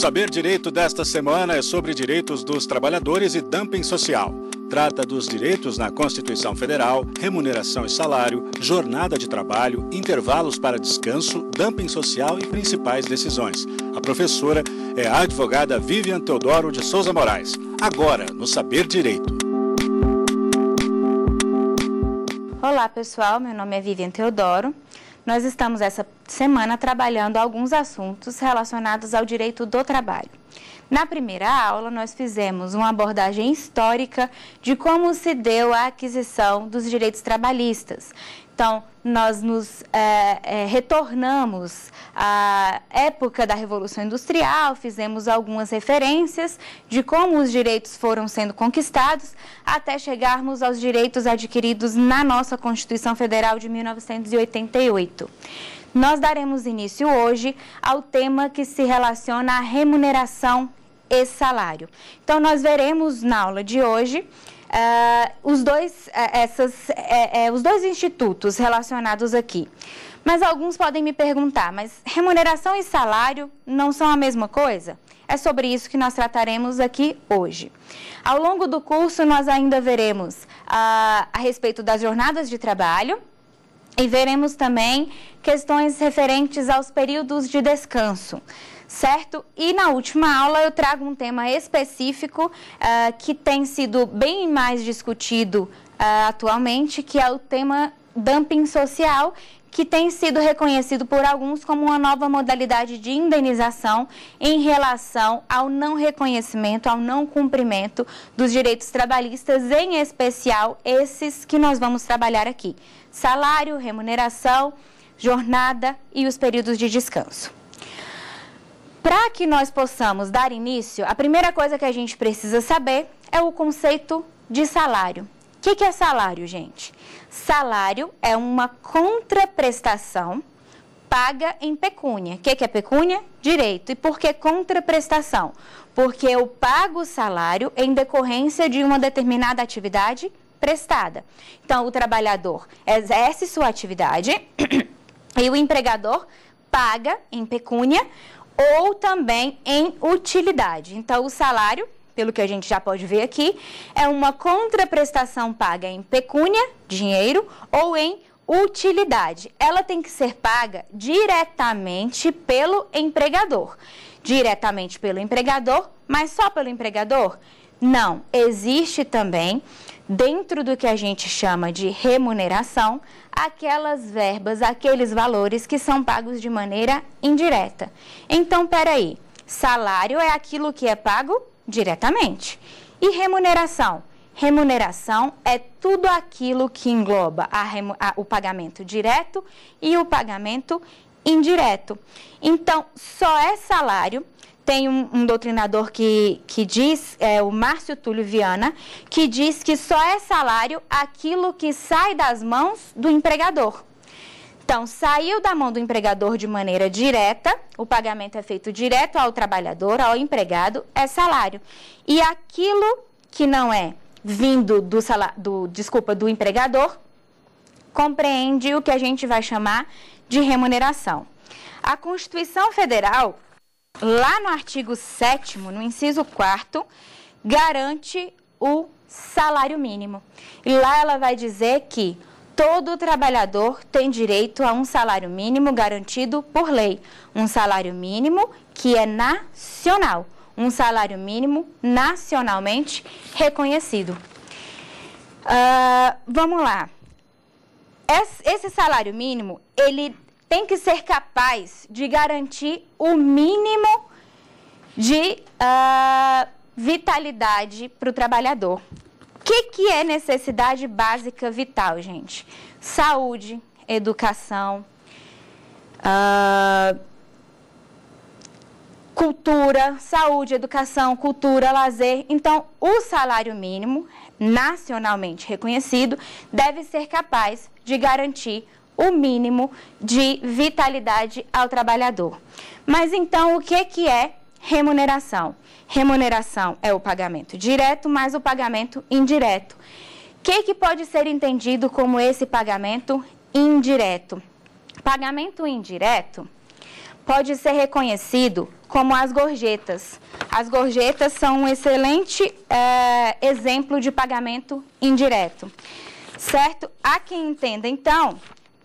Saber Direito desta semana é sobre direitos dos trabalhadores e dumping social. Trata dos direitos na Constituição Federal, remuneração e salário, jornada de trabalho, intervalos para descanso, dumping social e principais decisões. A professora é a advogada Vivian Teodoro de Souza Moraes. Agora, no Saber Direito. Olá, pessoal. Meu nome é Vivian Teodoro. Nós estamos essa semana trabalhando alguns assuntos relacionados ao direito do trabalho. Na primeira aula, nós fizemos uma abordagem histórica de como se deu a aquisição dos direitos trabalhistas. Então, nós nos é, é, retornamos à época da Revolução Industrial, fizemos algumas referências de como os direitos foram sendo conquistados, até chegarmos aos direitos adquiridos na nossa Constituição Federal de 1988. Nós daremos início hoje ao tema que se relaciona à remuneração e salário. Então, nós veremos na aula de hoje uh, os, dois, uh, essas, uh, os dois institutos relacionados aqui. Mas alguns podem me perguntar, mas remuneração e salário não são a mesma coisa? É sobre isso que nós trataremos aqui hoje. Ao longo do curso, nós ainda veremos a respeito das jornadas de trabalho, e veremos também questões referentes aos períodos de descanso certo? E na última aula eu trago um tema específico uh, que tem sido bem mais discutido uh, atualmente, que é o tema dumping social, que tem sido reconhecido por alguns como uma nova modalidade de indenização em relação ao não reconhecimento, ao não cumprimento dos direitos trabalhistas, em especial esses que nós vamos trabalhar aqui: salário, remuneração, jornada e os períodos de descanso. Para que nós possamos dar início, a primeira coisa que a gente precisa saber é o conceito de salário. O que, que é salário, gente? Salário é uma contraprestação paga em pecúnia. O que, que é pecúnia? Direito. E por que contraprestação? Porque eu pago o salário em decorrência de uma determinada atividade prestada. Então, o trabalhador exerce sua atividade e o empregador paga em pecúnia ou também em utilidade. Então, o salário, pelo que a gente já pode ver aqui, é uma contraprestação paga em pecúnia, dinheiro, ou em utilidade. Ela tem que ser paga diretamente pelo empregador. Diretamente pelo empregador, mas só pelo empregador? Não, existe também dentro do que a gente chama de remuneração, aquelas verbas, aqueles valores que são pagos de maneira indireta. Então, peraí, salário é aquilo que é pago diretamente. E remuneração? Remuneração é tudo aquilo que engloba a, a, o pagamento direto e o pagamento indireto. Então, só é salário tem um, um, doutrinador que, que diz, é, o Márcio Túlio Viana, que diz que só é salário aquilo que sai das mãos do empregador. Então, saiu da mão do empregador de maneira direta, o pagamento é feito direto ao trabalhador, ao empregado, é salário. E aquilo que não é vindo do, salário, do desculpa, do empregador, compreende o que a gente vai chamar de remuneração. A Constituição Federal lá no artigo 7 no inciso 4 garante o salário mínimo. E lá ela vai dizer que todo trabalhador tem direito a um salário mínimo garantido por lei. Um salário mínimo que é nacional. Um salário mínimo nacionalmente reconhecido. Uh, vamos lá. Esse salário mínimo, ele tem que ser capaz de garantir o mínimo de uh, vitalidade para o trabalhador. O que, que é necessidade básica vital, gente? Saúde, educação, uh, cultura, saúde, educação, cultura, lazer. Então, o salário mínimo, nacionalmente reconhecido, deve ser capaz de garantir o mínimo de vitalidade ao trabalhador. Mas então, o que, que é remuneração? Remuneração é o pagamento direto mais o pagamento indireto. O que, que pode ser entendido como esse pagamento indireto? Pagamento indireto pode ser reconhecido como as gorjetas. As gorjetas são um excelente é, exemplo de pagamento indireto, certo? Há quem entenda, então,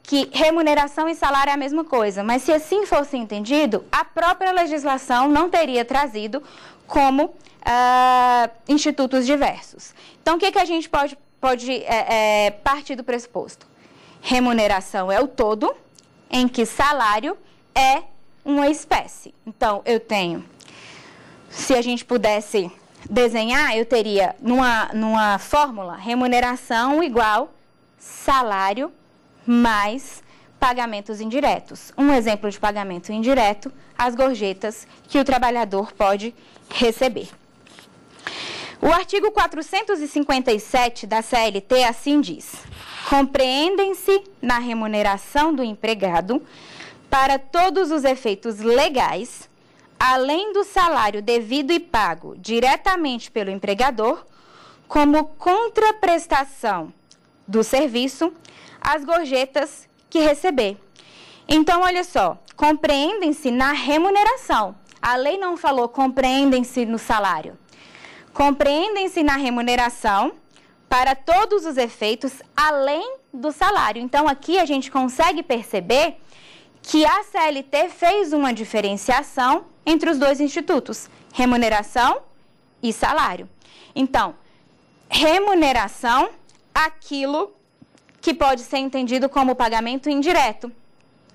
que remuneração e salário é a mesma coisa, mas se assim fosse entendido, a própria legislação não teria trazido como uh, institutos diversos. Então, o que, que a gente pode, pode é, é, partir do pressuposto? Remuneração é o todo, em que salário é uma espécie. Então, eu tenho, se a gente pudesse desenhar, eu teria numa, numa fórmula remuneração igual salário mais pagamentos indiretos. Um exemplo de pagamento indireto, as gorjetas que o trabalhador pode receber. O artigo 457 da CLT assim diz: compreendem-se na remuneração do empregado para todos os efeitos legais, além do salário devido e pago diretamente pelo empregador, como contraprestação do serviço, as gorjetas que receber. Então, olha só, compreendem-se na remuneração. A lei não falou compreendem-se no salário. Compreendem-se na remuneração para todos os efeitos além do salário. Então, aqui a gente consegue perceber que a CLT fez uma diferenciação entre os dois institutos, remuneração e salário. Então, remuneração, aquilo que pode ser entendido como pagamento indireto,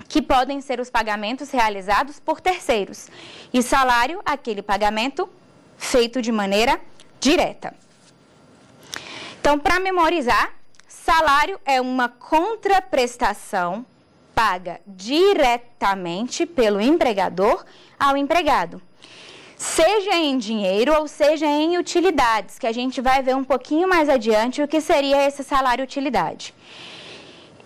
que podem ser os pagamentos realizados por terceiros, e salário, aquele pagamento feito de maneira direta. Então, para memorizar, salário é uma contraprestação paga diretamente pelo empregador ao empregado. Seja em dinheiro ou seja em utilidades, que a gente vai ver um pouquinho mais adiante o que seria esse salário utilidade.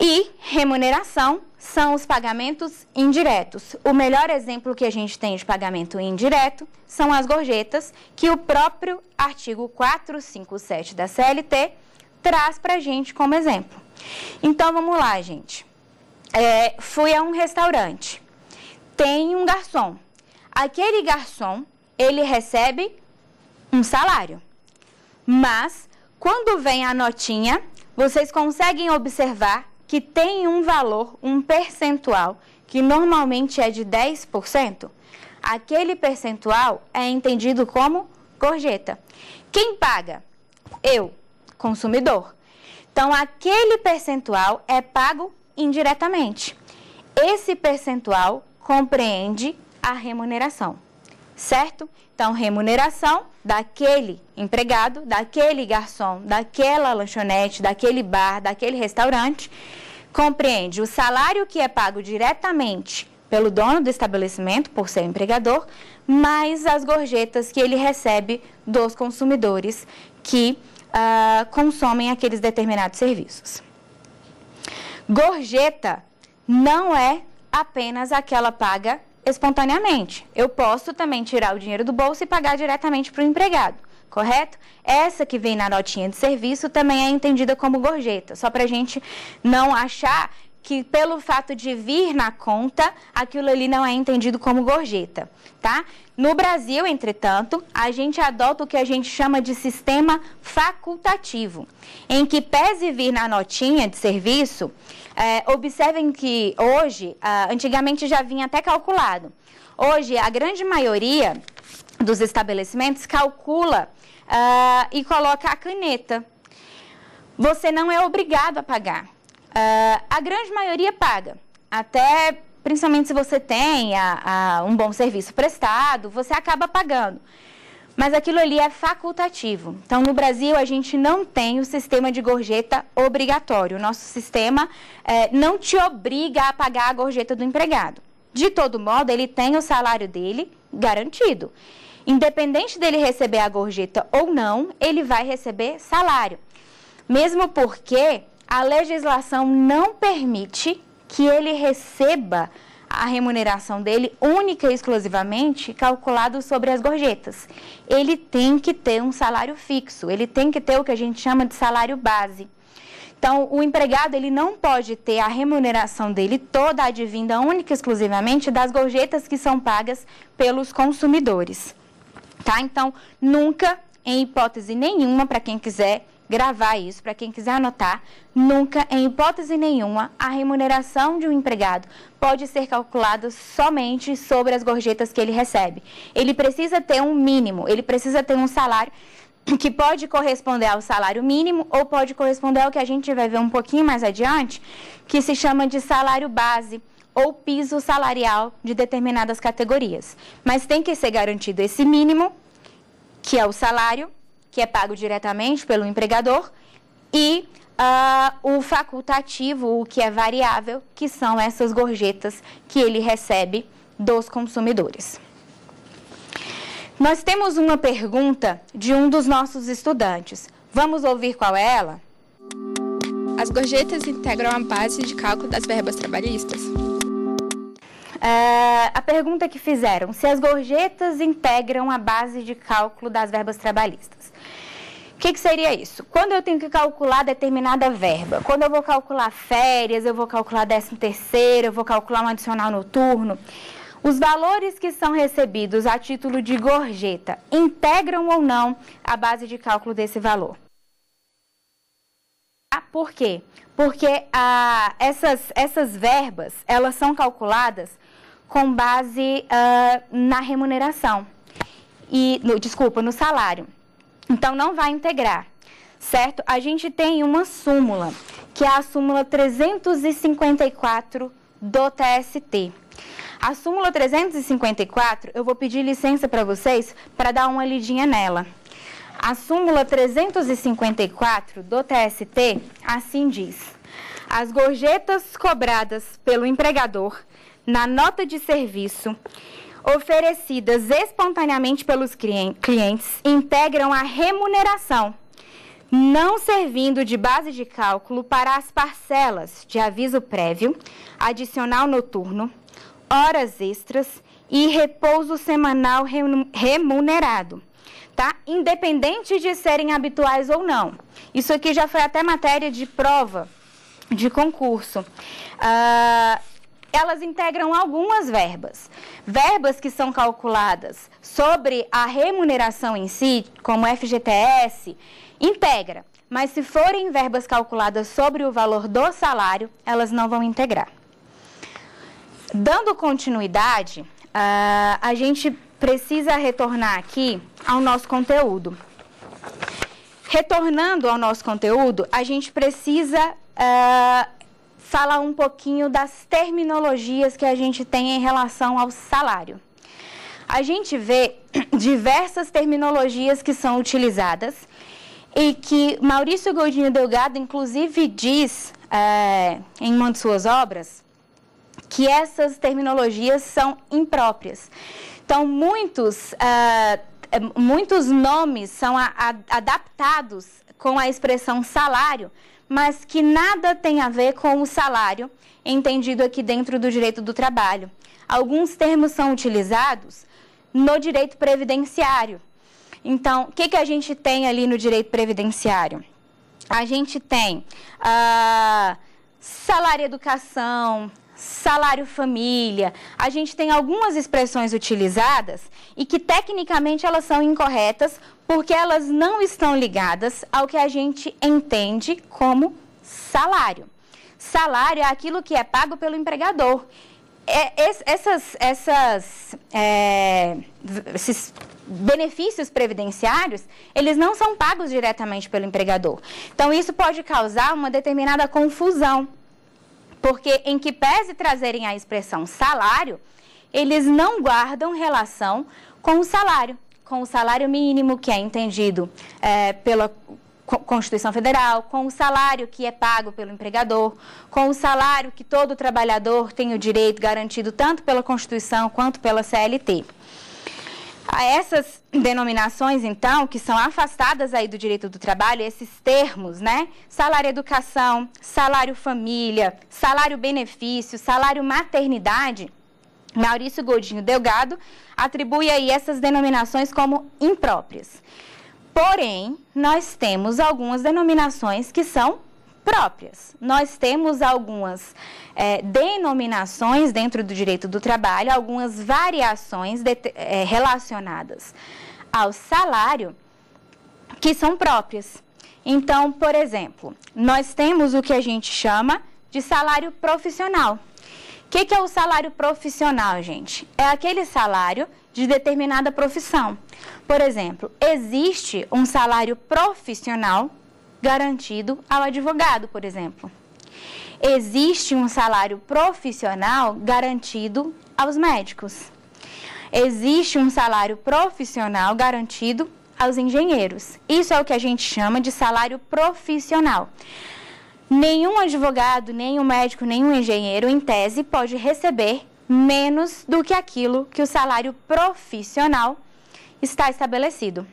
E remuneração são os pagamentos indiretos. O melhor exemplo que a gente tem de pagamento indireto são as gorjetas, que o próprio artigo 457 da CLT traz para a gente como exemplo. Então vamos lá, gente é, fui a um restaurante. Tem um garçom. Aquele garçom, ele recebe um salário. Mas, quando vem a notinha, vocês conseguem observar que tem um valor, um percentual, que normalmente é de 10%. Aquele percentual é entendido como gorjeta. Quem paga? Eu, consumidor. Então, aquele percentual é pago indiretamente. Esse percentual compreende a remuneração, certo? Então, remuneração daquele empregado, daquele garçom, daquela lanchonete, daquele bar, daquele restaurante, compreende o salário que é pago diretamente pelo dono do estabelecimento, por ser empregador, mais as gorjetas que ele recebe dos consumidores que uh, consomem aqueles determinados serviços. Gorjeta não é apenas aquela paga espontaneamente. Eu posso também tirar o dinheiro do bolso e pagar diretamente para o empregado, correto? Essa que vem na notinha de serviço também é entendida como gorjeta, só para a gente não achar que pelo fato de vir na conta, aquilo ali não é entendido como gorjeta, tá? No Brasil, entretanto, a gente adota o que a gente chama de sistema facultativo, em que pese vir na notinha de serviço, é, observem que hoje, ah, antigamente já vinha até calculado. Hoje, a grande maioria dos estabelecimentos calcula ah, e coloca a caneta. Você não é obrigado a pagar. Uh, a grande maioria paga. Até, principalmente se você tem a, a, um bom serviço prestado, você acaba pagando. Mas aquilo ali é facultativo. Então, no Brasil, a gente não tem o sistema de gorjeta obrigatório. O nosso sistema é, não te obriga a pagar a gorjeta do empregado. De todo modo, ele tem o salário dele garantido. Independente dele receber a gorjeta ou não, ele vai receber salário. Mesmo porque a legislação não permite que ele receba a remuneração dele única e exclusivamente calculado sobre as gorjetas. Ele tem que ter um salário fixo, ele tem que ter o que a gente chama de salário base. Então, o empregado ele não pode ter a remuneração dele toda advinda única e exclusivamente das gorjetas que são pagas pelos consumidores. Tá? Então, nunca, em hipótese nenhuma, para quem quiser gravar isso, para quem quiser anotar, nunca, em hipótese nenhuma, a remuneração de um empregado pode ser calculada somente sobre as gorjetas que ele recebe. Ele precisa ter um mínimo, ele precisa ter um salário que pode corresponder ao salário mínimo ou pode corresponder ao que a gente vai ver um pouquinho mais adiante, que se chama de salário base ou piso salarial de determinadas categorias. Mas tem que ser garantido esse mínimo, que é o salário, que é pago diretamente pelo empregador, e uh, o facultativo, o que é variável, que são essas gorjetas que ele recebe dos consumidores. Nós temos uma pergunta de um dos nossos estudantes. Vamos ouvir qual é ela? As gorjetas integram a base de cálculo das verbas trabalhistas? É, a pergunta que fizeram, se as gorjetas integram a base de cálculo das verbas trabalhistas. Que, que, seria isso? Quando eu tenho que calcular determinada verba, quando eu vou calcular férias, eu vou calcular décimo terceiro, eu vou calcular um adicional noturno, os valores que são recebidos a título de gorjeta integram ou não a base de cálculo desse valor? Ah, por quê? Porque ah, essas, essas verbas, elas são calculadas com base ah, na remuneração. E, no, desculpa, no salário. Então, não vai integrar, certo? A gente tem uma súmula, que é a súmula 354 do TST. A súmula 354, eu vou pedir licença para vocês para dar uma lidinha nela. A súmula 354 do TST assim diz: As gorjetas cobradas pelo empregador na nota de serviço oferecidas espontaneamente pelos clientes integram a remuneração, não servindo de base de cálculo para as parcelas de aviso prévio, adicional noturno, horas extras e repouso semanal remunerado, tá? Independente de serem habituais ou não. Isso aqui já foi até matéria de prova de concurso. Uh, elas integram algumas verbas. Verbas que são calculadas sobre a remuneração em si, como FGTS, integra. Mas se forem verbas calculadas sobre o valor do salário, elas não vão integrar. Dando continuidade, uh, a gente precisa retornar aqui ao nosso conteúdo. Retornando ao nosso conteúdo, a gente precisa uh, falar um pouquinho das terminologias que a gente tem em relação ao salário. A gente vê diversas terminologias que são utilizadas e que Maurício Godinho Delgado, inclusive, diz é, em uma de suas obras que essas terminologias são impróprias. Então, muitos, uh, muitos nomes são a, a, adaptados com a expressão salário, mas que nada tem a ver com o salário, entendido aqui dentro do direito do trabalho. Alguns termos são utilizados no direito previdenciário. Então, o que, que a gente tem ali no direito previdenciário? A gente tem uh, salário educação, salário família. A gente tem algumas expressões utilizadas e que tecnicamente elas são incorretas porque elas não estão ligadas ao que a gente entende como salário. Salário é aquilo que é pago pelo empregador. É, essas, essas, é, esses benefícios previdenciários, eles não são pagos diretamente pelo empregador. Então, isso pode causar uma determinada confusão porque em que pese trazerem a expressão salário, eles não guardam relação com o salário, com o salário mínimo que é entendido é, pela Constituição Federal, com o salário que é pago pelo empregador, com o salário que todo trabalhador tem o direito garantido tanto pela Constituição quanto pela CLT. Essas denominações, então, que são afastadas aí do direito do trabalho, esses termos, né? Salário educação, salário família, salário benefício, salário maternidade, Maurício Godinho Delgado atribui aí essas denominações como impróprias. Porém, nós temos algumas denominações que são próprias. Nós temos algumas é, denominações dentro do direito do trabalho, algumas variações de, é, relacionadas ao salário que são próprias. Então, por exemplo, nós temos o que a gente chama de salário profissional. O que, que é o salário profissional, gente? É aquele salário de determinada profissão. Por exemplo, existe um salário profissional garantido ao advogado, por exemplo. Existe um salário profissional garantido aos médicos. Existe um salário profissional garantido aos engenheiros. Isso é o que a gente chama de salário profissional. Nenhum advogado, nenhum médico, nenhum engenheiro, em tese, pode receber menos do que aquilo que o salário profissional está estabelecido.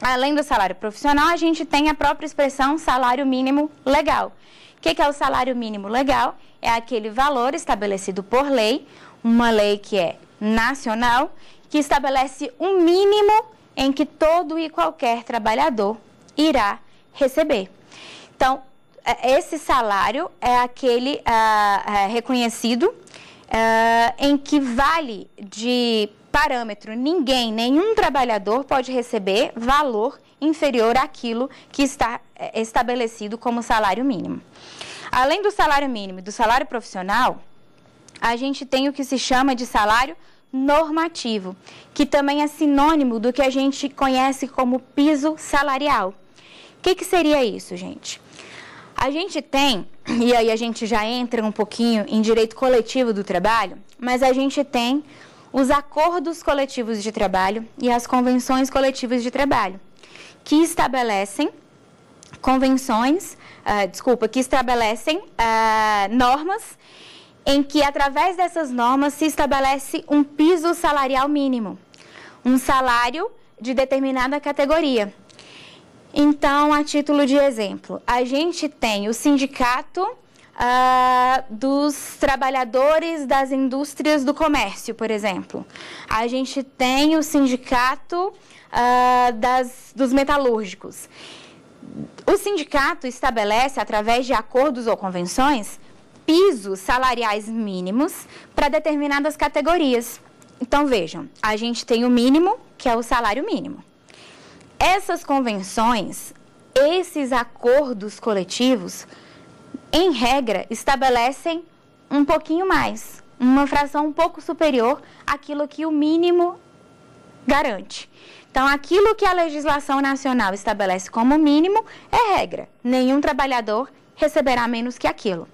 Além do salário profissional, a gente tem a própria expressão salário mínimo legal. O que, que é o salário mínimo legal? É aquele valor estabelecido por lei, uma lei que é nacional, que estabelece um mínimo em que todo e qualquer trabalhador irá receber. Então, é, esse salário é aquele uh, reconhecido uh, em que vale de parâmetro, ninguém, nenhum trabalhador pode receber valor inferior àquilo que está é, estabelecido como salário mínimo. Além do salário mínimo e do salário profissional, a gente tem o que se chama de salário normativo, que também é sinônimo do que a gente conhece como piso salarial. O que, que seria isso, gente? A gente tem, e aí a gente já entra um pouquinho em direito coletivo do trabalho, mas a gente tem os acordos coletivos de trabalho e as convenções coletivas de trabalho, que estabelecem convenções, uh, desculpa, que estabelecem uh, normas em que, através dessas normas, se estabelece um piso salarial mínimo, um salário de determinada categoria. Então, a título de exemplo, a gente tem o sindicato uh, dos trabalhadores das indústrias do comércio, por exemplo. A gente tem o sindicato uh, das, dos metalúrgicos. O sindicato estabelece, através de acordos ou convenções, pisos salariais mínimos para determinadas categorias. Então, vejam, a gente tem o mínimo, que é o salário mínimo. Essas convenções, esses acordos coletivos, em regra, estabelecem um pouquinho mais, uma fração um pouco superior àquilo que o mínimo garante. Então, aquilo que a legislação nacional estabelece como mínimo é regra. Nenhum trabalhador receberá menos que aquilo.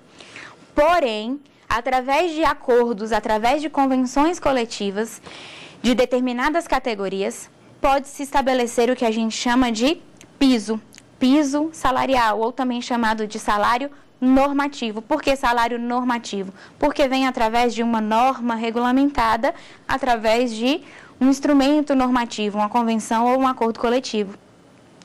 Porém, através de acordos, através de convenções coletivas de determinadas categorias, pode-se estabelecer o que a gente chama de piso, piso salarial, ou também chamado de salário normativo. Por que salário normativo? Porque vem através de uma norma regulamentada, através de um instrumento normativo, uma convenção ou um acordo coletivo,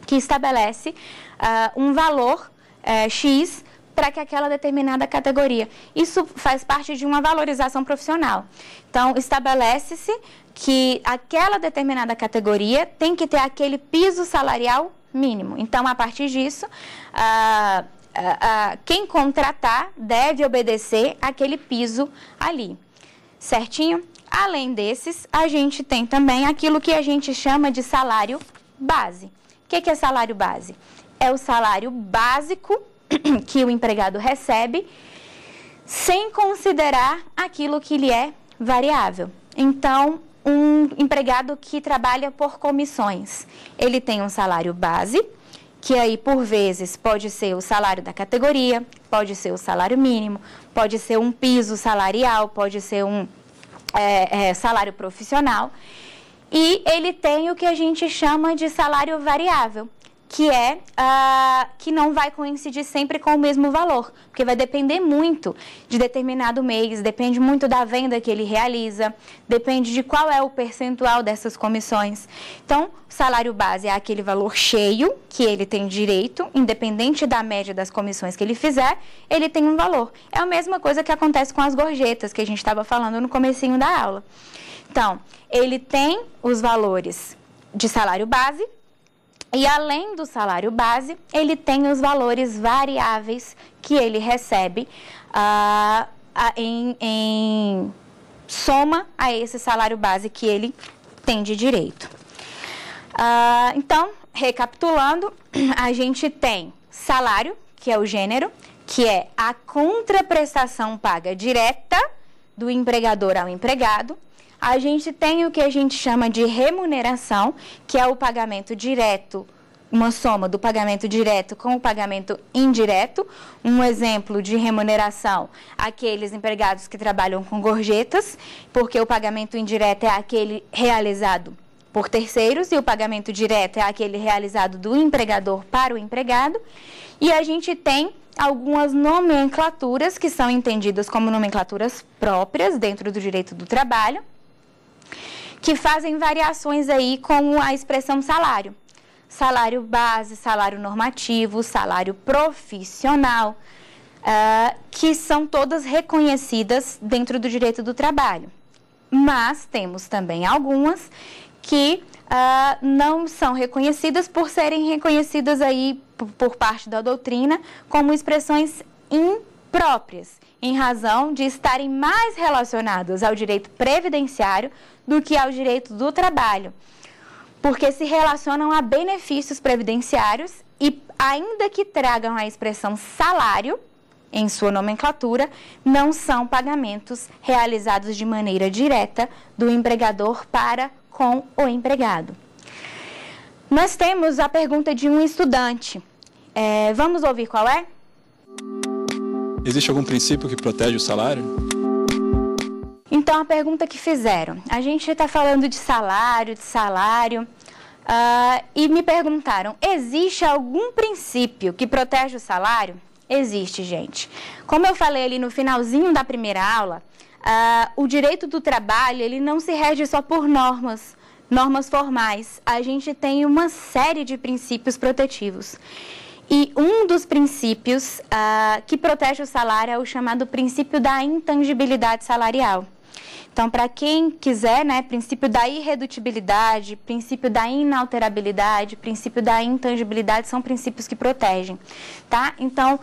que estabelece uh, um valor uh, X para que aquela determinada categoria. Isso faz parte de uma valorização profissional. Então, estabelece-se que aquela determinada categoria tem que ter aquele piso salarial mínimo. Então, a partir disso, uh, uh, quem contratar deve obedecer aquele piso ali, certinho? Além desses, a gente tem também aquilo que a gente chama de salário base. O que, que é salário base? É o salário básico que o empregado recebe sem considerar aquilo que lhe é variável. Então, um empregado que trabalha por comissões, ele tem um salário base, que aí por vezes pode ser o salário da categoria, pode ser o salário mínimo, pode ser um piso salarial, pode ser um é, é, salário profissional. E ele tem o que a gente chama de salário variável, que é uh, que não vai coincidir sempre com o mesmo valor, porque vai depender muito de determinado mês, depende muito da venda que ele realiza, depende de qual é o percentual dessas comissões. Então, salário base é aquele valor cheio que ele tem direito, independente da média das comissões que ele fizer, ele tem um valor. É a mesma coisa que acontece com as gorjetas que a gente estava falando no comecinho da aula. Então, ele tem os valores de salário base, e além do salário base, ele tem os valores variáveis que ele recebe uh, em, em soma a esse salário base que ele tem de direito. Uh, então, recapitulando, a gente tem salário, que é o gênero, que é a contraprestação paga direta do empregador ao empregado a gente tem o que a gente chama de remuneração, que é o pagamento direto, uma soma do pagamento direto com o pagamento indireto. Um exemplo de remuneração, aqueles empregados que trabalham com gorjetas, porque o pagamento indireto é aquele realizado por terceiros e o pagamento direto é aquele realizado do empregador para o empregado. E a gente tem algumas nomenclaturas que são entendidas como nomenclaturas próprias dentro do direito do trabalho que fazem variações aí com a expressão salário. Salário base, salário normativo, salário profissional, uh, que são todas reconhecidas dentro do direito do trabalho. Mas temos também algumas que uh, não são reconhecidas por serem reconhecidas aí por, por parte da doutrina como expressões impróprias, em razão de estarem mais relacionadas ao direito previdenciário do que ao direito do trabalho, porque se relacionam a benefícios previdenciários e, ainda que tragam a expressão salário em sua nomenclatura, não são pagamentos realizados de maneira direta do empregador para com o empregado. Nós temos a pergunta de um estudante. É, vamos ouvir qual é? Existe algum princípio que protege o salário? Então, a pergunta que fizeram: a gente está falando de salário, de salário, uh, e me perguntaram: existe algum princípio que protege o salário? Existe, gente. Como eu falei ali no finalzinho da primeira aula, uh, o direito do trabalho ele não se rege só por normas, normas formais. A gente tem uma série de princípios protetivos. E um dos princípios uh, que protege o salário é o chamado princípio da intangibilidade salarial. Então, para quem quiser, né, princípio da irredutibilidade, princípio da inalterabilidade, princípio da intangibilidade são princípios que protegem, tá? Então, uh,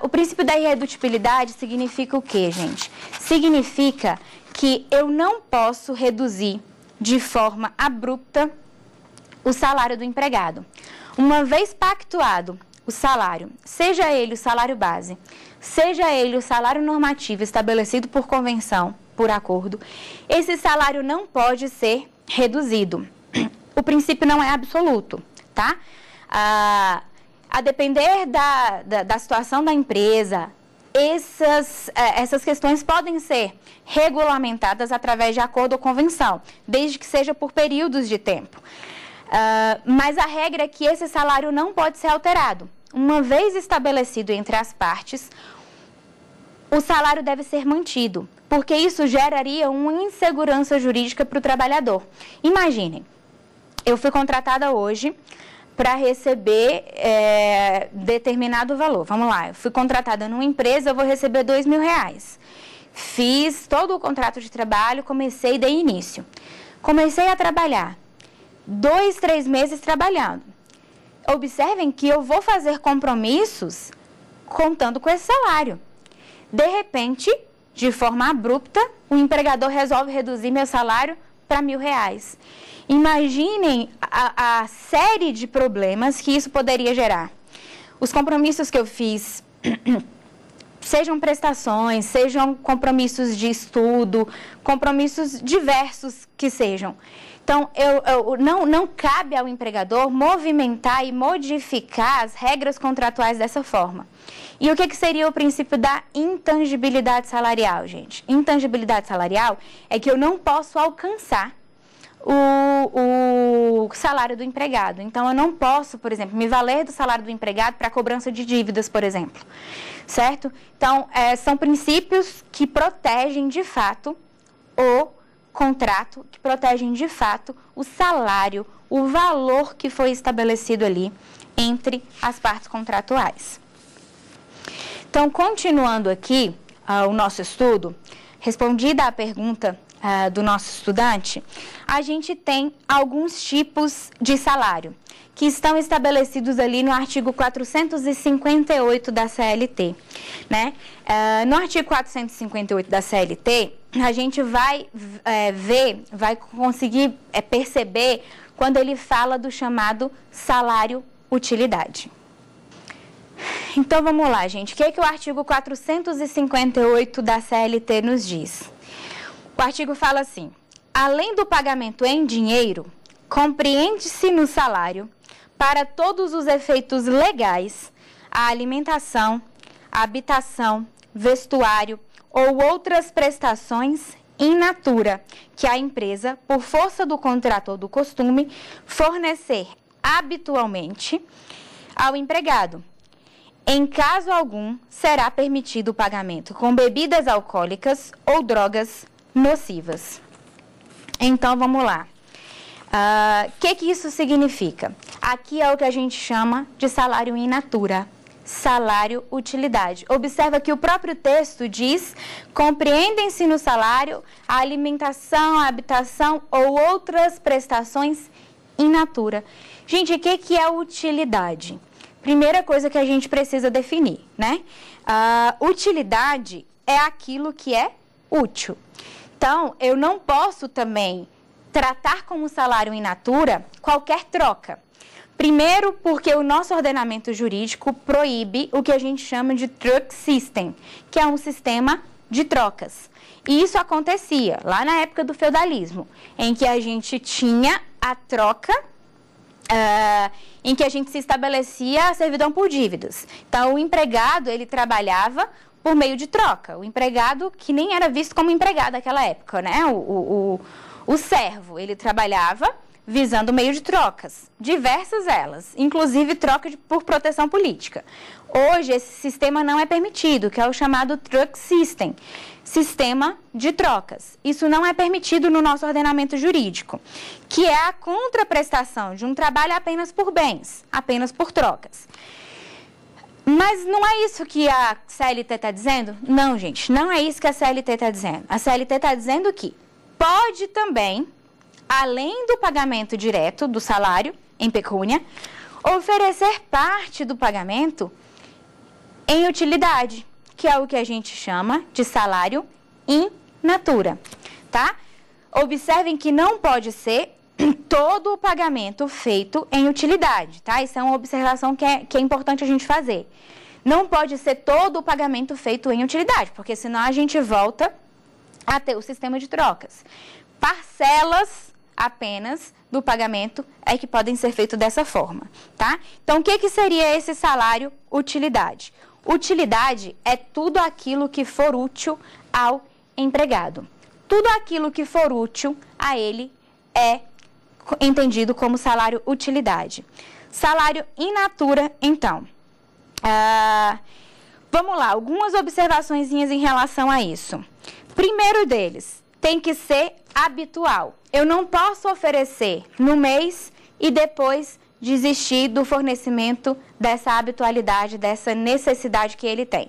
o princípio da irredutibilidade significa o quê, gente? Significa que eu não posso reduzir de forma abrupta o salário do empregado. Uma vez pactuado o salário, seja ele o salário base, seja ele o salário normativo estabelecido por convenção, por acordo, esse salário não pode ser reduzido. O princípio não é absoluto, tá? Ah, a depender da, da, da, situação da empresa, essas, eh, essas questões podem ser regulamentadas através de acordo ou convenção, desde que seja por períodos de tempo. Uh, mas a regra é que esse salário não pode ser alterado. Uma vez estabelecido entre as partes, o salário deve ser mantido, porque isso geraria uma insegurança jurídica para o trabalhador. Imaginem, eu fui contratada hoje para receber é, determinado valor. Vamos lá, eu fui contratada numa empresa, eu vou receber dois mil reais. Fiz todo o contrato de trabalho, comecei de início. Comecei a trabalhar, dois, três meses trabalhando. Observem que eu vou fazer compromissos contando com esse salário. De repente, de forma abrupta, o empregador resolve reduzir meu salário para mil reais. Imaginem a, a, série de problemas que isso poderia gerar. Os compromissos que eu fiz, sejam prestações, sejam compromissos de estudo, compromissos diversos que sejam. Então, eu, eu, não, não cabe ao empregador movimentar e modificar as regras contratuais dessa forma. E o que, que seria o princípio da intangibilidade salarial, gente? Intangibilidade salarial é que eu não posso alcançar o, o, salário do empregado. Então, eu não posso, por exemplo, me valer do salário do empregado para cobrança de dívidas, por exemplo. Certo? Então, é, são princípios que protegem de fato o contrato, que protegem de fato o salário, o valor que foi estabelecido ali entre as partes contratuais. Então, continuando aqui uh, o nosso estudo, respondida a pergunta uh, do nosso estudante, a gente tem alguns tipos de salário que estão estabelecidos ali no artigo 458 da CLT. Né? Uh, no artigo 458 da CLT, a gente vai é, ver, vai conseguir é, perceber quando ele fala do chamado salário utilidade. Então vamos lá, gente. O que, é que o artigo 458 da CLT nos diz? O artigo fala assim: além do pagamento em dinheiro, compreende-se no salário, para todos os efeitos legais, a alimentação, a habitação, vestuário ou outras prestações in natura que a empresa, por força do contrato ou do costume, fornecer habitualmente ao empregado. Em caso algum, será permitido o pagamento com bebidas alcoólicas ou drogas nocivas. Então vamos lá. O uh, ah, que, que isso significa? Aqui é o que a gente chama de salário in natura, salário utilidade. Observa que o próprio texto diz: compreendem-se no salário a alimentação, a habitação ou outras prestações in natura. Gente, o que, que é utilidade? Primeira coisa que a gente precisa definir, né? Uh, utilidade é aquilo que é útil. Então, eu não posso também tratar como salário in natura qualquer troca. Primeiro, porque o nosso ordenamento jurídico proíbe o que a gente chama de truck system, que é um sistema de trocas. E isso acontecia lá na época do feudalismo, em que a gente tinha a troca, uh, em que a gente se estabelecia a servidão por dívidas. Então, o empregado, ele trabalhava por meio de troca. O empregado, que nem era visto como empregado naquela época, né? O, o, o, o servo, ele trabalhava visando meio de trocas, diversas elas, inclusive troca de, por proteção política. Hoje, esse sistema não é permitido, que é o chamado truck system, sistema de trocas. Isso não é permitido no nosso ordenamento jurídico, que é a contraprestação de um trabalho apenas por bens, apenas por trocas. Mas não é isso que a CLT está dizendo? Não, gente, não é isso que a CLT está dizendo. A CLT está dizendo que pode também, além do pagamento direto do salário em pecúnia, oferecer parte do pagamento em utilidade, que é o que a gente chama de salário in natura, tá? Observem que não pode ser todo o pagamento feito em utilidade, tá? Isso é uma observação que é, que é importante a gente fazer. Não pode ser todo o pagamento feito em utilidade, porque senão a gente volta a ter o sistema de trocas. Parcelas apenas do pagamento é que podem ser feitos dessa forma, tá? Então, o que, que seria esse salário utilidade? Utilidade é tudo aquilo que for útil ao empregado. Tudo aquilo que for útil a ele é entendido como salário utilidade. Salário in natura, então. Ah, vamos lá, algumas observações em relação a isso. Primeiro deles, tem que ser habitual. Eu não posso oferecer no mês e depois desistir do fornecimento dessa habitualidade, dessa necessidade que ele tem.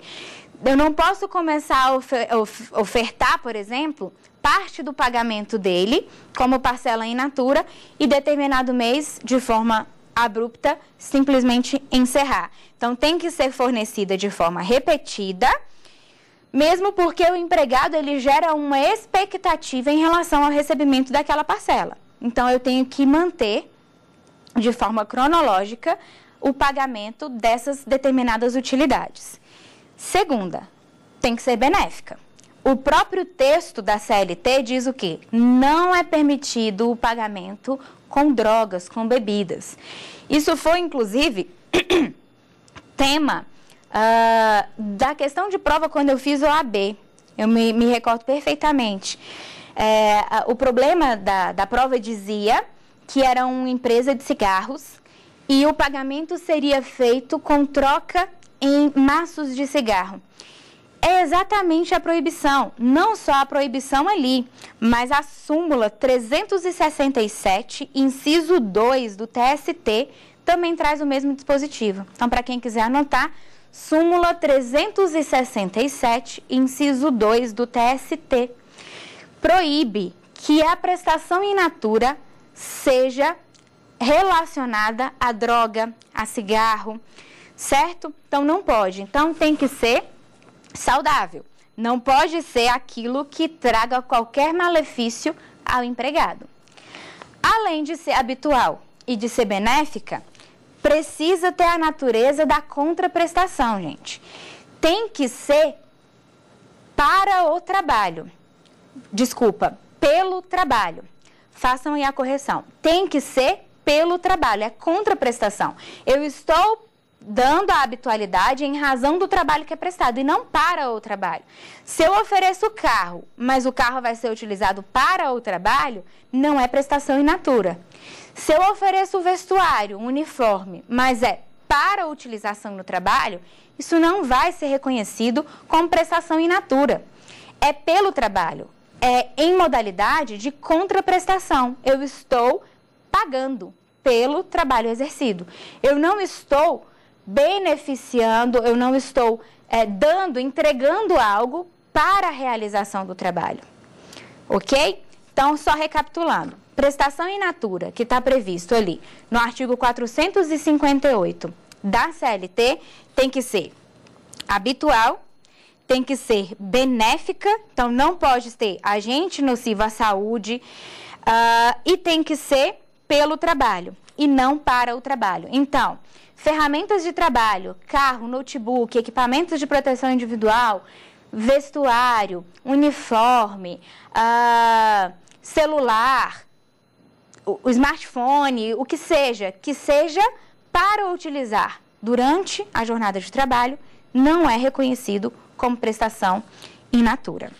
Eu não posso começar a ofertar, por exemplo, parte do pagamento dele como parcela in natura e determinado mês, de forma abrupta, simplesmente encerrar. Então, tem que ser fornecida de forma repetida, mesmo porque o empregado ele gera uma expectativa em relação ao recebimento daquela parcela. Então, eu tenho que manter de forma cronológica o pagamento dessas determinadas utilidades. Segunda, tem que ser benéfica. O próprio texto da CLT diz o quê? Não é permitido o pagamento com drogas, com bebidas. Isso foi, inclusive, tema uh, da questão de prova quando eu fiz o AB. Eu me, me recordo perfeitamente. É, o problema da, da prova dizia que era uma empresa de cigarros e o pagamento seria feito com troca em maços de cigarro. É exatamente a proibição, não só a proibição ali, mas a súmula 367, inciso 2 do TST, também traz o mesmo dispositivo. Então, para quem quiser anotar, súmula 367, inciso 2 do TST, proíbe que a prestação in natura seja relacionada a droga, a cigarro, certo? Então não pode. Então tem que ser saudável. Não pode ser aquilo que traga qualquer malefício ao empregado. Além de ser habitual e de ser benéfica, precisa ter a natureza da contraprestação, gente. Tem que ser para o trabalho. Desculpa, pelo trabalho. Façam aí a correção. Tem que ser pelo trabalho, é contraprestação. Eu estou dando a habitualidade em razão do trabalho que é prestado e não para o trabalho. Se eu ofereço o carro, mas o carro vai ser utilizado para o trabalho, não é prestação in natura. Se eu ofereço o vestuário, uniforme, mas é para utilização no trabalho, isso não vai ser reconhecido como prestação in natura. É pelo trabalho, é em modalidade de contraprestação. Eu estou pagando pelo trabalho exercido. Eu não estou beneficiando, eu não estou é, dando, entregando algo para a realização do trabalho. Ok? Então, só recapitulando. Prestação in natura, que está previsto ali no artigo 458 da CLT, tem que ser habitual, tem que ser benéfica, então não pode ter agente nocivo à saúde, uh, e tem que ser pelo trabalho e não para o trabalho. Então, ferramentas de trabalho, carro, notebook, equipamentos de proteção individual, vestuário, uniforme, uh, celular, o, o smartphone, o que seja, que seja para utilizar durante a jornada de trabalho, não é reconhecido como prestação in natura.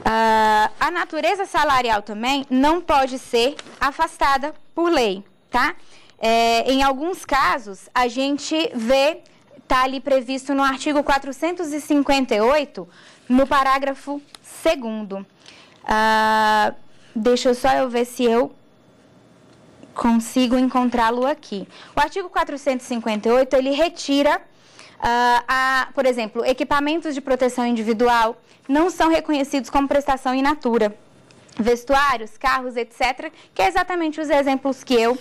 Uh, a natureza salarial também não pode ser afastada por lei, tá? É, em alguns casos, a gente vê, está ali previsto no artigo 458, no parágrafo 2 uh, Deixa eu só eu ver se eu consigo encontrá-lo aqui. O artigo 458, ele retira, uh, a, por exemplo, equipamentos de proteção individual não são reconhecidos como prestação in natura. Vestuários, carros, etc., que é exatamente os exemplos que eu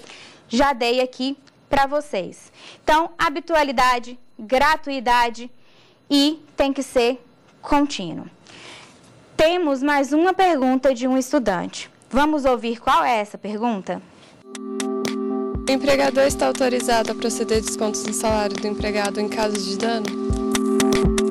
já dei aqui para vocês. Então, habitualidade, gratuidade e tem que ser contínuo. Temos mais uma pergunta de um estudante. Vamos ouvir qual é essa pergunta? O empregador está autorizado a proceder descontos no salário do empregado em caso de dano?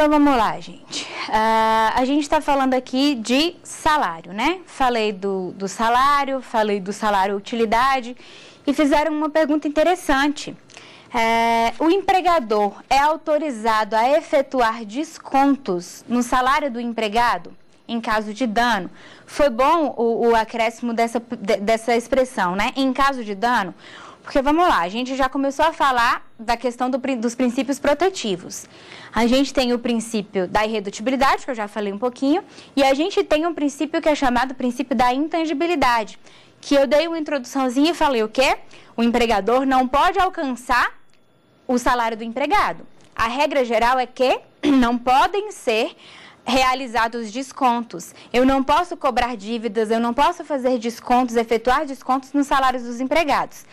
Então vamos lá, gente. Uh, a gente está falando aqui de salário, né? Falei do, do salário, falei do salário utilidade e fizeram uma pergunta interessante. É, o empregador é autorizado a efetuar descontos no salário do empregado em caso de dano? Foi bom o, o acréscimo dessa, dessa expressão, né? Em caso de dano, porque vamos lá, a gente já começou a falar da questão do, dos princípios protetivos. A gente tem o princípio da irredutibilidade, que eu já falei um pouquinho, e a gente tem um princípio que é chamado princípio da intangibilidade, que eu dei uma introduçãozinha e falei o quê? O empregador não pode alcançar o salário do empregado. A regra geral é que não podem ser realizados descontos. Eu não posso cobrar dívidas, eu não posso fazer descontos, efetuar descontos nos salários dos empregados.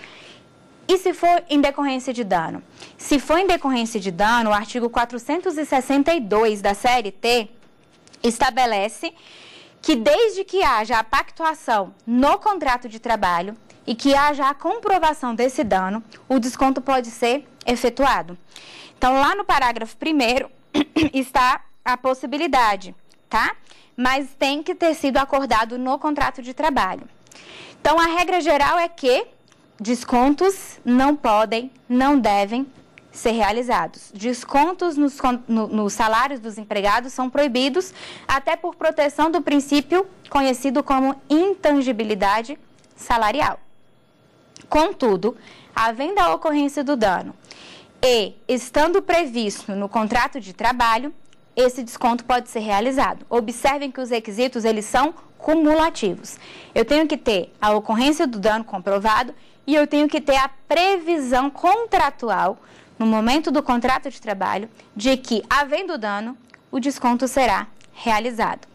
E se for em decorrência de dano? Se for em decorrência de dano, o artigo 462 da série T estabelece que desde que haja a pactuação no contrato de trabalho e que haja a comprovação desse dano, o desconto pode ser efetuado. Então, lá no parágrafo 1 está a possibilidade, tá? Mas tem que ter sido acordado no contrato de trabalho. Então, a regra geral é que descontos não podem, não devem ser realizados. Descontos nos, no, nos salários dos empregados são proibidos, até por proteção do princípio conhecido como intangibilidade salarial. Contudo, havendo a ocorrência do dano e estando previsto no contrato de trabalho, esse desconto pode ser realizado. Observem que os requisitos eles são cumulativos. Eu tenho que ter a ocorrência do dano comprovado e eu tenho que ter a previsão contratual no momento do contrato de trabalho de que, havendo dano, o desconto será realizado.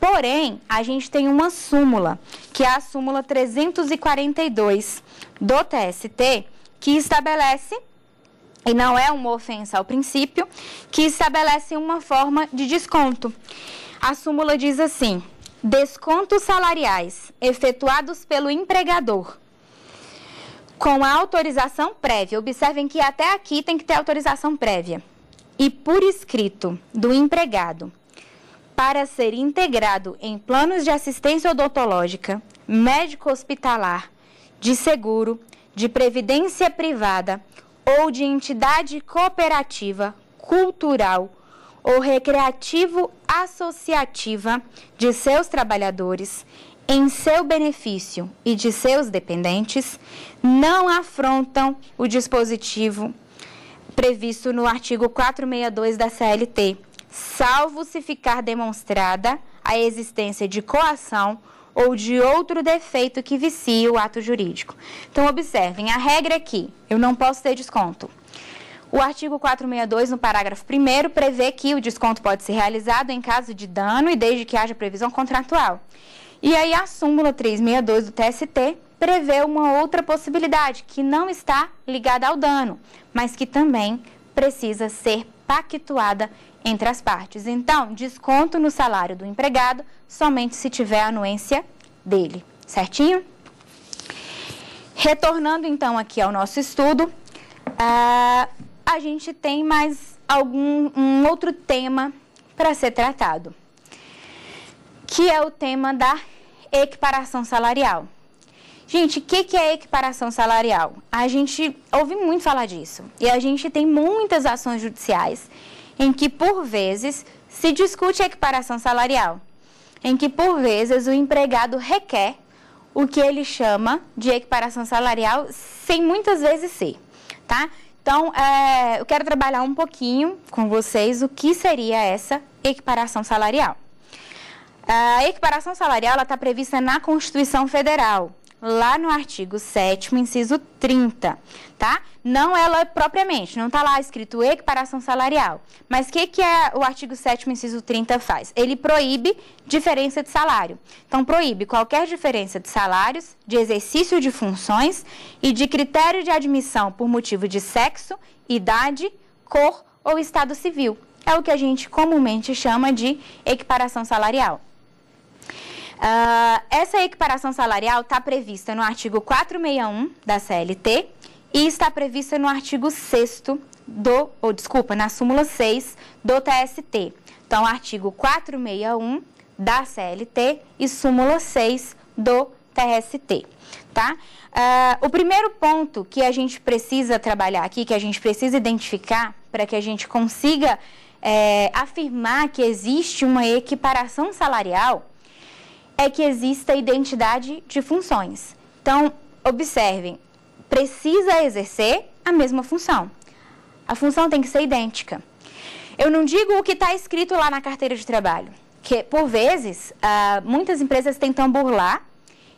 Porém, a gente tem uma súmula, que é a súmula 342 do TST, que estabelece, e não é uma ofensa ao princípio, que estabelece uma forma de desconto. A súmula diz assim: descontos salariais efetuados pelo empregador com a autorização prévia. Observem que até aqui tem que ter autorização prévia. E por escrito do empregado para ser integrado em planos de assistência odontológica, médico hospitalar, de seguro, de previdência privada ou de entidade cooperativa, cultural ou recreativo associativa de seus trabalhadores em seu benefício e de seus dependentes não afrontam o dispositivo previsto no artigo 462 da CLT, salvo se ficar demonstrada a existência de coação ou de outro defeito que vicie o ato jurídico. Então, observem, a regra aqui, eu não posso ter desconto. O artigo 462, no parágrafo 1 prevê que o desconto pode ser realizado em caso de dano e desde que haja previsão contratual. E aí a súmula 362 do TST prevê uma outra possibilidade que não está ligada ao dano, mas que também precisa ser pactuada entre as partes. Então, desconto no salário do empregado somente se tiver anuência dele, certinho? Retornando então aqui ao nosso estudo, uh, a gente tem mais algum um outro tema para ser tratado, que é o tema da equiparação salarial. Gente, o que, que é equiparação salarial? A gente ouve muito falar disso. E a gente tem muitas ações judiciais em que, por vezes, se discute a equiparação salarial. Em que, por vezes, o empregado requer o que ele chama de equiparação salarial, sem muitas vezes ser, tá? Então, é, eu quero trabalhar um pouquinho com vocês o que seria essa equiparação salarial. A equiparação salarial está prevista na Constituição Federal, lá no artigo 7 inciso 30, tá? Não ela propriamente, não está lá escrito equiparação salarial. Mas o que, que é o artigo 7 inciso 30 faz? Ele proíbe diferença de salário. Então, proíbe qualquer diferença de salários, de exercício de funções e de critério de admissão por motivo de sexo, idade, cor ou estado civil. É o que a gente comumente chama de equiparação salarial. Uh, essa equiparação salarial está prevista no artigo 461 da CLT e está prevista no artigo 6 do, ou desculpa, na súmula 6 do TST. Então, artigo 461 da CLT e súmula 6 do TST, tá? Uh, o primeiro ponto que a gente precisa trabalhar aqui, que a gente precisa identificar para que a gente consiga é, afirmar que existe uma equiparação salarial é que exista identidade de funções. Então, observem, precisa exercer a mesma função. A função tem que ser idêntica. Eu não digo o que está escrito lá na carteira de trabalho, que por vezes uh, muitas empresas tentam burlar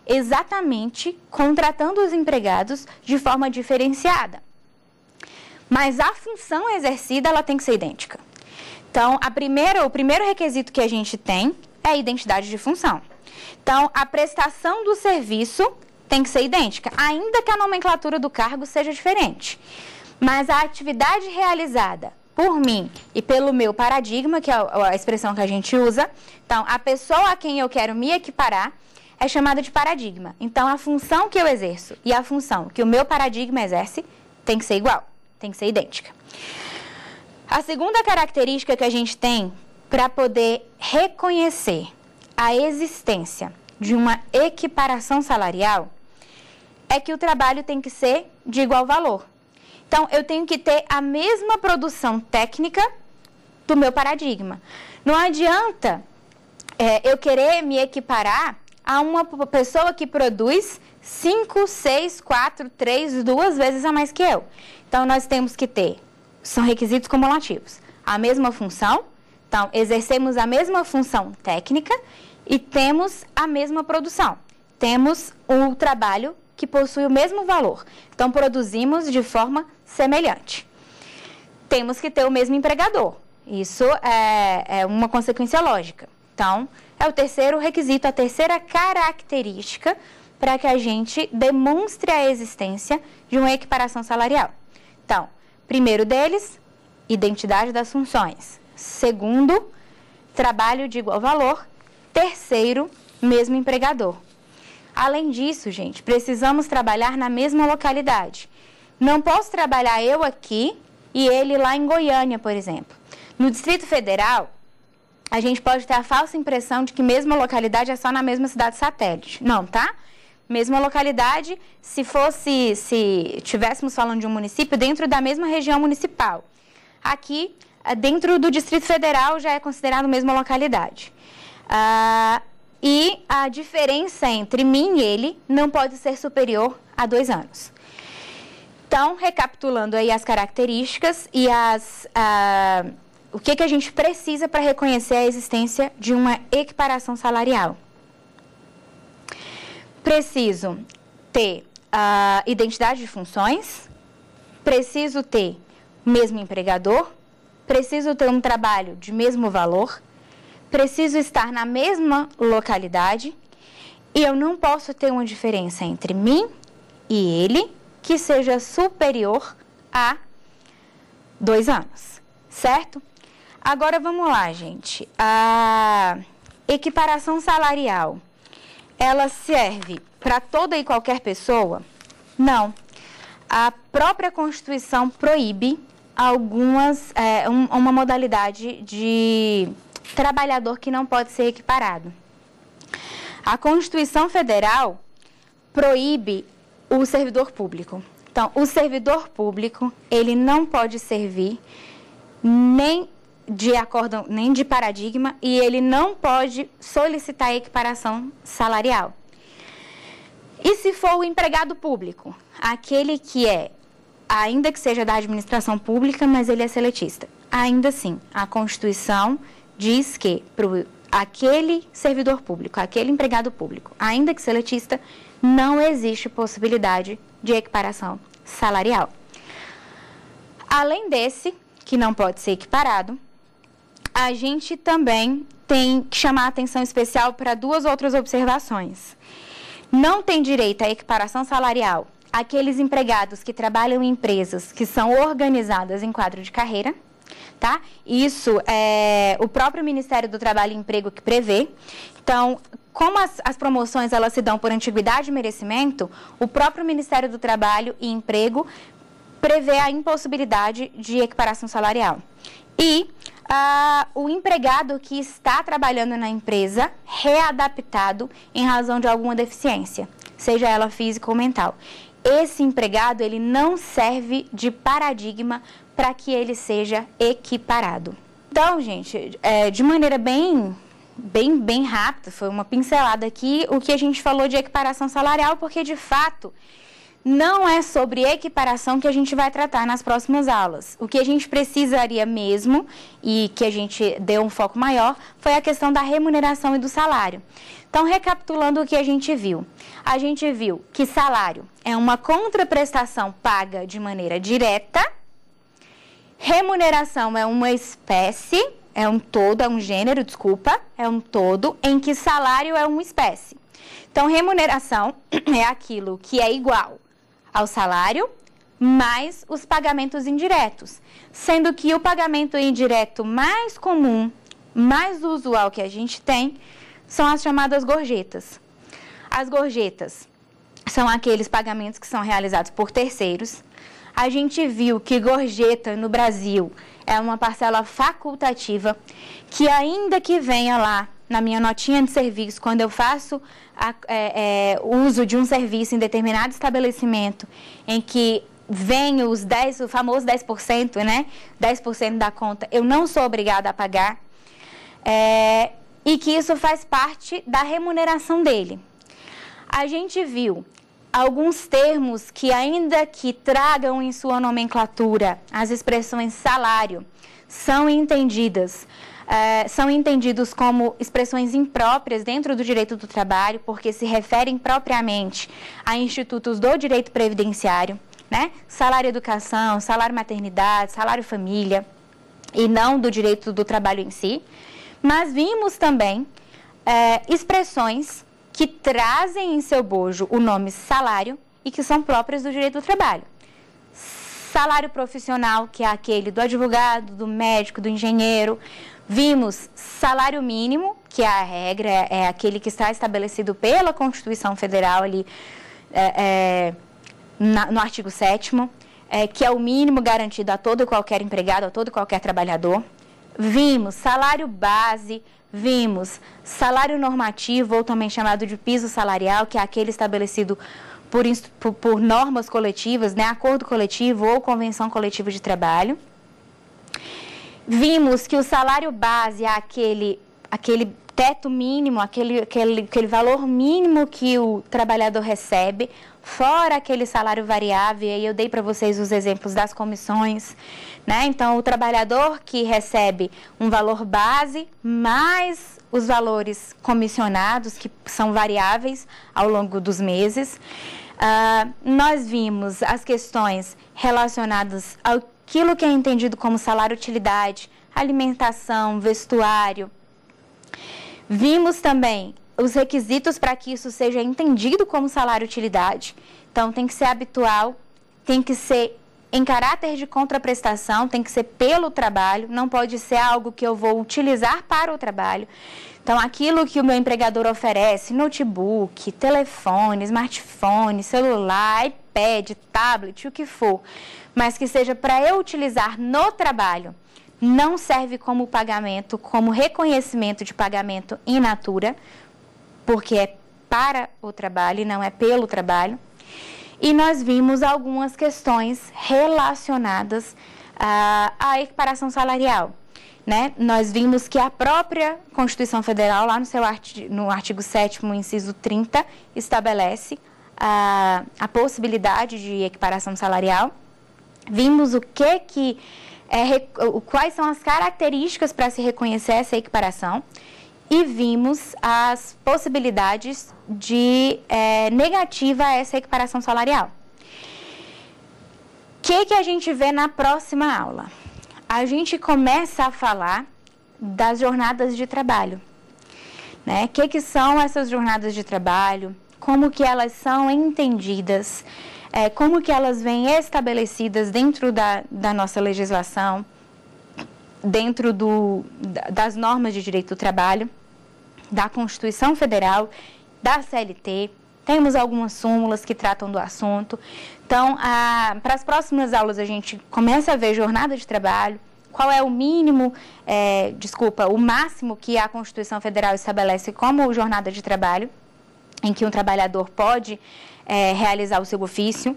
exatamente contratando os empregados de forma diferenciada. Mas a função exercida ela tem que ser idêntica. Então, a primeira, o primeiro requisito que a gente tem é a identidade de função. Então, a prestação do serviço tem que ser idêntica, ainda que a nomenclatura do cargo seja diferente. Mas a atividade realizada por mim e pelo meu paradigma, que é a expressão que a gente usa, então, a pessoa a quem eu quero me equiparar é chamada de paradigma. Então, a função que eu exerço e a função que o meu paradigma exerce tem que ser igual, tem que ser idêntica. A segunda característica que a gente tem para poder reconhecer a existência de uma equiparação salarial é que o trabalho tem que ser de igual valor. Então, eu tenho que ter a mesma produção técnica do meu paradigma. Não adianta é, eu querer me equiparar a uma pessoa que produz 5, 6, 4, 3, duas vezes a mais que eu. Então, nós temos que ter, são requisitos cumulativos, a mesma função, então, exercemos a mesma função técnica e temos a mesma produção. Temos um trabalho que possui o mesmo valor. Então, produzimos de forma semelhante. Temos que ter o mesmo empregador. Isso é, é uma consequência lógica. Então, é o terceiro requisito, a terceira característica para que a gente demonstre a existência de uma equiparação salarial. Então, primeiro deles, identidade das funções. Segundo, trabalho de igual valor. Terceiro, mesmo empregador. Além disso, gente, precisamos trabalhar na mesma localidade. Não posso trabalhar eu aqui e ele lá em Goiânia, por exemplo. No Distrito Federal, a gente pode ter a falsa impressão de que mesma localidade é só na mesma cidade satélite. Não, tá? Mesma localidade, se fosse, se tivéssemos falando de um município dentro da mesma região municipal. Aqui, eh, dentro do Distrito Federal, já é considerado mesma localidade. Ah, e a diferença entre mim e ele não pode ser superior a dois anos. Então, recapitulando aí as características e as, uh, o que, que a gente precisa para reconhecer a existência de uma equiparação salarial. Preciso ter a uh, identidade de funções, preciso ter mesmo empregador, preciso ter um trabalho de mesmo valor, preciso estar na mesma localidade e eu não posso ter uma diferença entre mim e ele que seja superior a dois anos, certo? Agora vamos lá, gente. A equiparação salarial, ela serve para toda e qualquer pessoa? Não. A própria Constituição proíbe algumas, é, um, uma modalidade de trabalhador que não pode ser equiparado. A Constituição Federal proíbe o servidor público. Então, o servidor público, ele não pode servir nem de acordo, nem de paradigma e ele não pode solicitar equiparação salarial. E se for o empregado público, aquele que é, ainda que seja da administração pública, mas ele é seletista, ainda assim, a Constituição diz que para aquele servidor público, aquele empregado público, ainda que seletista, não existe possibilidade de equiparação salarial. Além desse, que não pode ser equiparado, a gente também tem que chamar atenção especial para duas outras observações. Não tem direito à equiparação salarial aqueles empregados que trabalham em empresas que são organizadas em quadro de carreira, tá? Isso é o próprio Ministério do Trabalho e Emprego que prevê. Então, como as, as, promoções elas se dão por antiguidade e merecimento, o próprio Ministério do Trabalho e Emprego prevê a impossibilidade de equiparação salarial. E ah, o empregado que está trabalhando na empresa readaptado em razão de alguma deficiência, seja ela física ou mental. Esse empregado ele não serve de paradigma para que ele seja equiparado. Então, gente, é, de maneira bem bem, bem rápida, foi uma pincelada aqui, o que a gente falou de equiparação salarial, porque de fato não é sobre equiparação que a gente vai tratar nas próximas aulas. O que a gente precisaria mesmo, e que a gente deu um foco maior, foi a questão da remuneração e do salário. Então, recapitulando o que a gente viu. A gente viu que salário é uma contraprestação paga de maneira direta, remuneração é uma espécie é um todo, é um gênero, desculpa, é um todo em que salário é uma espécie. Então, remuneração é aquilo que é igual ao salário mais os pagamentos indiretos, sendo que o pagamento indireto mais comum, mais usual que a gente tem, são as chamadas gorjetas. As gorjetas são aqueles pagamentos que são realizados por terceiros. A gente viu que gorjeta no Brasil é uma parcela facultativa que, ainda que venha lá na minha notinha de serviço, quando eu faço a, é, é, uso de um serviço em determinado estabelecimento em que vem os 10, o famoso 10%, né? 10% da conta, eu não sou obrigada a pagar. É, e que isso faz parte da remuneração dele. A gente viu alguns termos que, ainda que tragam em sua nomenclatura as expressões salário, são entendidas. É, são entendidos como expressões impróprias dentro do direito do trabalho, porque se referem propriamente a institutos do direito previdenciário, né? Salário educação, salário maternidade, salário família, e não do direito do trabalho em si. Mas vimos também é, expressões que trazem em seu bojo o nome salário e que são próprias do direito do trabalho. Salário profissional, que é aquele do advogado, do médico, do engenheiro. Vimos salário mínimo, que é a regra, é, aquele que está estabelecido pela Constituição Federal ali é, é, na, no artigo 7 é, que é o mínimo garantido a todo e qualquer empregado, a todo e qualquer trabalhador. Vimos salário base, vimos salário normativo, ou também chamado de piso salarial, que é aquele estabelecido por, por, normas coletivas, né, acordo coletivo ou convenção coletiva de trabalho. Vimos que o salário base é aquele, aquele teto mínimo, aquele, aquele, aquele valor mínimo que o trabalhador recebe, fora aquele salário variável, e aí eu dei para vocês os exemplos das comissões, né? Então, o trabalhador que recebe um valor base, mais os valores comissionados, que são variáveis ao longo dos meses. Uh, nós vimos as questões relacionadas àquilo que é entendido como salário-utilidade, alimentação, vestuário, Vimos também os requisitos para que isso seja entendido como salário-utilidade. Então, tem que ser habitual, tem que ser em caráter de contraprestação, tem que ser pelo trabalho, não pode ser algo que eu vou utilizar para o trabalho. Então, aquilo que o meu empregador oferece, notebook, telefone, smartphone, celular, iPad, tablet, o que for, mas que seja para eu utilizar no trabalho não serve como pagamento, como reconhecimento de pagamento in natura, porque é para o trabalho e não é pelo trabalho. E nós vimos algumas questões relacionadas à, à equiparação salarial. Né? Nós vimos que a própria Constituição Federal, lá no seu artigo, no artigo 7 inciso 30, estabelece a, a possibilidade de equiparação salarial. Vimos o que que é, quais são as características para se reconhecer essa equiparação e vimos as possibilidades de é, negativa a essa equiparação salarial. O que, que a gente vê na próxima aula? A gente começa a falar das jornadas de trabalho. Né? O que, que são essas jornadas de trabalho? Como que elas são entendidas? é, como que elas vêm estabelecidas dentro da, da nossa legislação, dentro do, das normas de direito do trabalho, da Constituição Federal, da CLT. Temos algumas súmulas que tratam do assunto. Então, para as próximas aulas, a gente começa a ver jornada de trabalho, qual é o mínimo, é, desculpa, o máximo que a Constituição Federal estabelece como jornada de trabalho, em que um trabalhador pode é, realizar o seu ofício.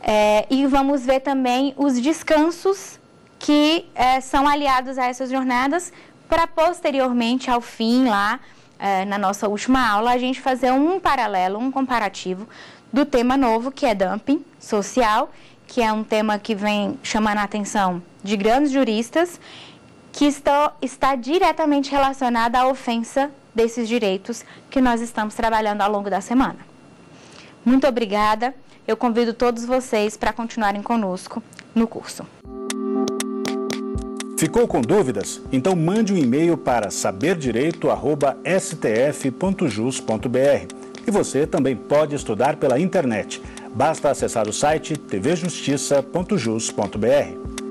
É, e vamos ver também os descansos que é, são aliados a essas jornadas para posteriormente, ao fim, lá é, na nossa última aula, a gente fazer um paralelo, um comparativo do tema novo, que é dumping social, que é um tema que vem chamando a atenção de grandes juristas, que está, está diretamente relacionado à ofensa desses direitos que nós estamos trabalhando ao longo da semana. Muito obrigada. Eu convido todos vocês para continuarem conosco no curso. Ficou com dúvidas? Então mande um e-mail para saberdireito@stf.jus.br. E você também pode estudar pela internet. Basta acessar o site tvjustiça.jus.br.